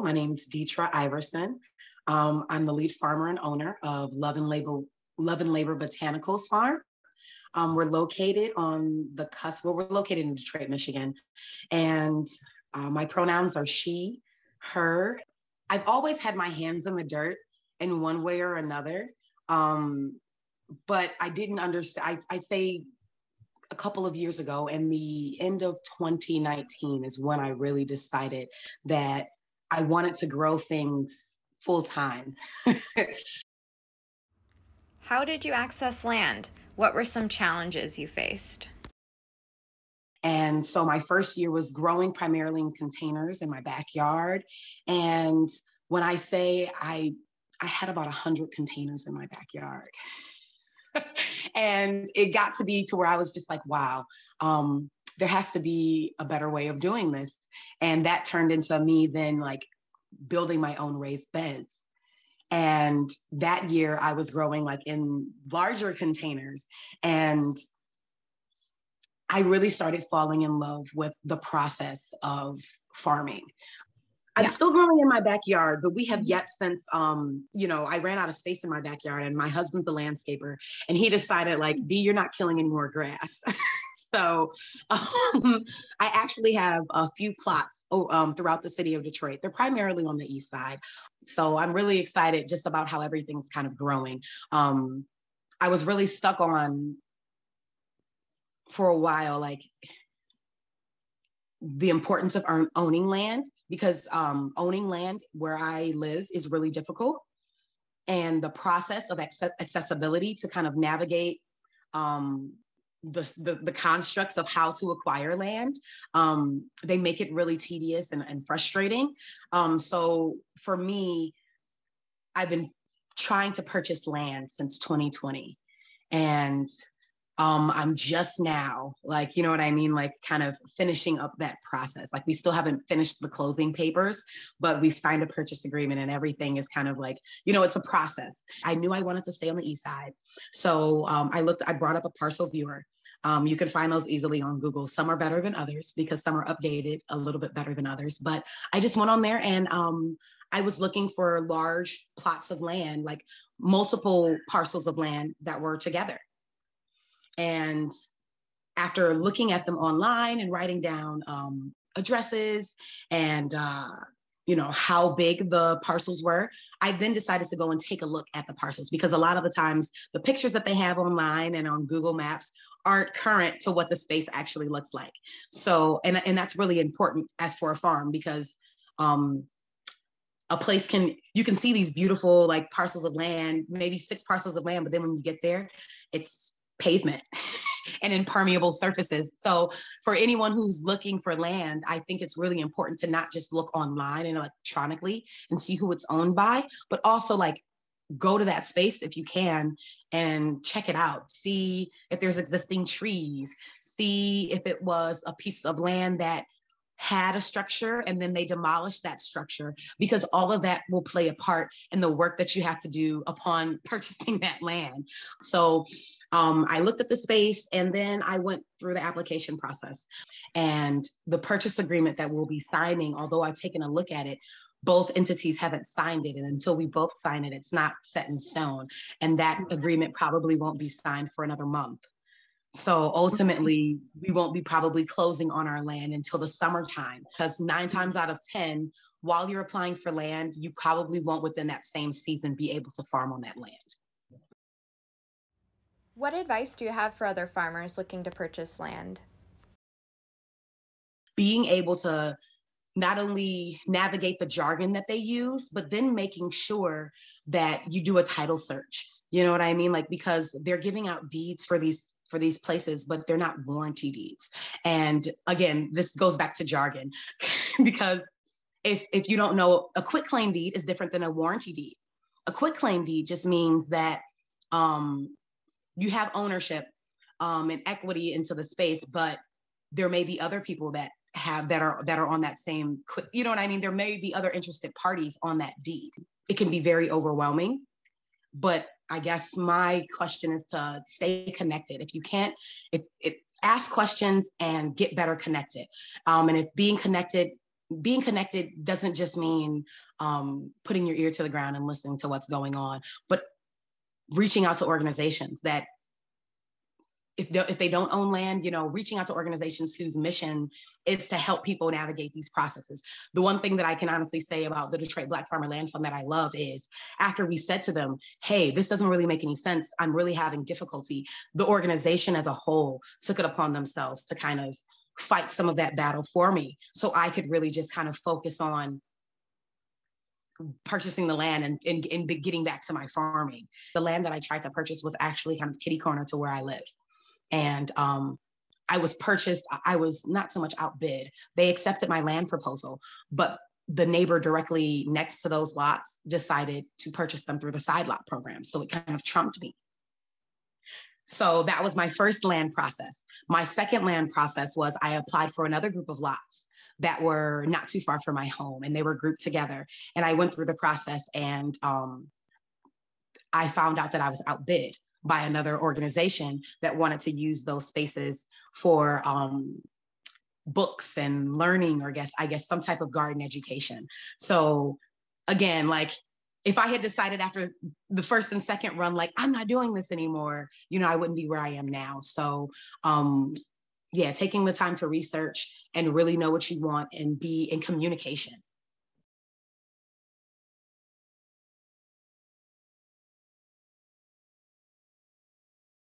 My name is Detra Iverson. Um, I'm the lead farmer and owner of Love N Labor, Love N Labor Botanicals Farm. Um, we're located on the cusp, well, we're located in Detroit, Michigan. And uh, my pronouns are she, her. I've always had my hands in the dirt in one way or another. Um, but I didn't understand. I, I say a couple of years ago, and the end of 2019 is when I really decided that I wanted to grow things full time. How did you access land? What were some challenges you faced? And so my first year was growing primarily in containers in my backyard. And when I say I I had about 100 containers in my backyard. and it got to be to where I was just like, wow, um, there has to be a better way of doing this. And that turned into me then like building my own raised beds. And that year I was growing like in larger containers. And I really started falling in love with the process of farming. I'm yeah. still growing in my backyard, but we have yet since um, you know, I ran out of space in my backyard and my husband's a landscaper and he decided like, D, you're not killing any more grass. so um, I actually have a few plots oh, um, throughout the city of Detroit. They're primarily on the east side. So I'm really excited just about how everything's kind of growing. Um, I was really stuck on for a while, like the importance of owning land because um, owning land where I live is really difficult. And the process of accessibility to kind of navigate um, the, the, the, constructs of how to acquire land, um, they make it really tedious and, and frustrating. Um, so for me, I've been trying to purchase land since 2020. And um, I'm just now, like, you know what I mean? Like, kind of finishing up that process. Like, we still haven't finished the closing papers, but we've signed a purchase agreement and everything is kind of like, you know, it's a process. I knew I wanted to stay on the east side. So um, I looked, I brought up a parcel viewer. Um, you can find those easily on Google. Some are better than others because some are updated a little bit better than others. But I just went on there and um, I was looking for large plots of land, like multiple parcels of land that were together. And after looking at them online and writing down um, addresses and uh, you know how big the parcels were i then decided to go and take a look at the parcels because a lot of the times the pictures that they have online and on google maps aren't current to what the space actually looks like. So and, and that's really important as for a farm because um, a place can you can see these beautiful like parcels of land maybe six parcels of land but then when you get there it's pavement and impermeable surfaces. So for anyone who's looking for land, I think it's really important to not just look online and electronically and see who it's owned by, but also like go to that space if you can and check it out. See if there's existing trees, see if it was a piece of land that had a structure and then they demolished that structure because all of that will play a part in the work that you have to do upon purchasing that land. So um, I looked at the space and then I went through the application process and the purchase agreement that we'll be signing, although I've taken a look at it, both entities haven't signed it. And until we both sign it, it's not set in stone. And that agreement probably won't be signed for another month. So ultimately, we won't be probably closing on our land until the summertime because nine times out of 10, while you're applying for land, you probably won't within that same season be able to farm on that land. What advice do you have for other farmers looking to purchase land? Being able to not only navigate the jargon that they use, but then making sure that you do a title search. You know what I mean? Like because they're giving out deeds for these for these places, but they're not warranty deeds. And again, this goes back to jargon because if if you don't know, a quit claim deed is different than a warranty deed. A quit claim deed just means that um, you have ownership um, and equity into the space, but there may be other people that have that are that are on that same you know what i mean there may be other interested parties on that deed it can be very overwhelming but i guess my question is to stay connected. If you can't if, if ask questions and get better connected. Um, and if being connected being connected doesn't just mean um, putting your ear to the ground and listening to what's going on, but reaching out to organizations that if they, if they don't own land, you know, reaching out to organizations whose mission is to help people navigate these processes. The one thing that I can honestly say about the Detroit Black Farmer Land Fund that I love is after we said to them, hey, this doesn't really make any sense, I'm really having difficulty, the organization as a whole took it upon themselves to kind of fight some of that battle for me so I could really just kind of focus on purchasing the land and, and, and getting back to my farming. The land that I tried to purchase was actually kind of kitty corner to where I live and um, I was purchased. I was not so much outbid. They accepted my land proposal, but the neighbor directly next to those lots decided to purchase them through the side lot program. So it kind of trumped me. So that was my first land process. My second land process was I applied for another group of lots that were not too far from my home and they were grouped together. And I went through the process and um, I found out that I was outbid by another organization that wanted to use those spaces for um, books and learning or guess I guess some type of garden education. So again, like if I had decided after the first and second run, like I'm not doing this anymore, you know, I wouldn't be where I am now. So um yeah, taking the time to research and really know what you want and be in communication